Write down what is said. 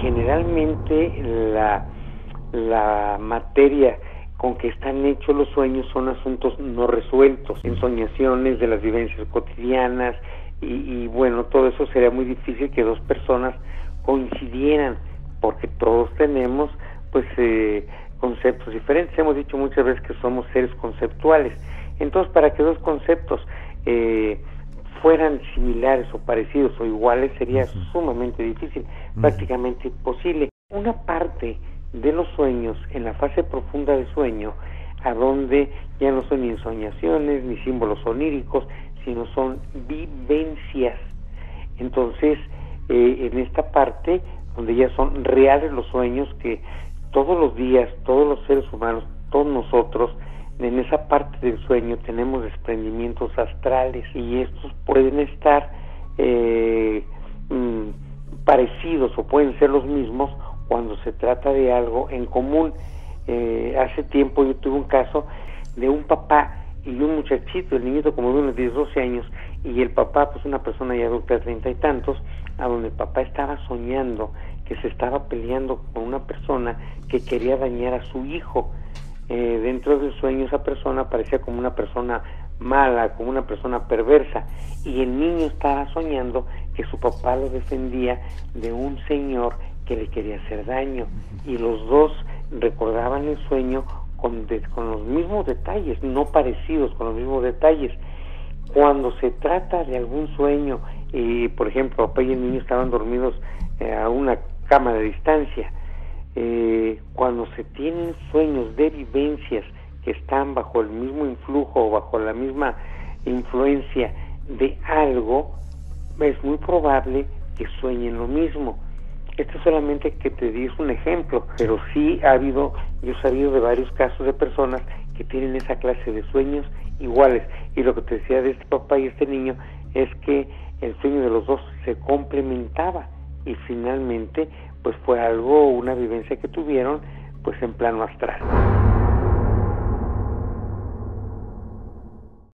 generalmente la, la materia con que están hechos los sueños son asuntos no resueltos, ensoñaciones de las vivencias cotidianas y, y bueno, todo eso sería muy difícil que dos personas coincidieran porque todos tenemos pues eh, conceptos diferentes. Hemos dicho muchas veces que somos seres conceptuales. Entonces, para que dos conceptos eh, fueran similares o parecidos o iguales sería sumamente difícil, prácticamente imposible. Una parte de los sueños, en la fase profunda de sueño, a donde ya no son ni ensoñaciones ni símbolos oníricos, sino son vivencias. Entonces, eh, en esta parte, donde ya son reales los sueños que todos los días, todos los seres humanos, todos nosotros, en esa parte del sueño tenemos desprendimientos astrales y estos pueden estar eh, mm, parecidos o pueden ser los mismos cuando se trata de algo en común. Eh, hace tiempo yo tuve un caso de un papá y un muchachito, el niñito como de unos 10, 12 años, y el papá, pues una persona ya adulta de treinta y tantos, a donde el papá estaba soñando que se estaba peleando con una persona que quería dañar a su hijo. Eh, dentro del sueño esa persona parecía como una persona mala, como una persona perversa, y el niño estaba soñando que su papá lo defendía de un señor que le quería hacer daño, y los dos recordaban el sueño con, con los mismos detalles, no parecidos, con los mismos detalles. Cuando se trata de algún sueño, y por ejemplo, papá y el niño estaban dormidos eh, a una cama de distancia. Cuando se tienen sueños de vivencias que están bajo el mismo influjo o bajo la misma influencia de algo, es muy probable que sueñen lo mismo. Esto solamente que te di un ejemplo, pero sí ha habido, yo he sabido de varios casos de personas que tienen esa clase de sueños iguales. Y lo que te decía de este papá y este niño es que el sueño de los dos se complementaba y finalmente pues fue algo, una vivencia que tuvieron pues en plano astral.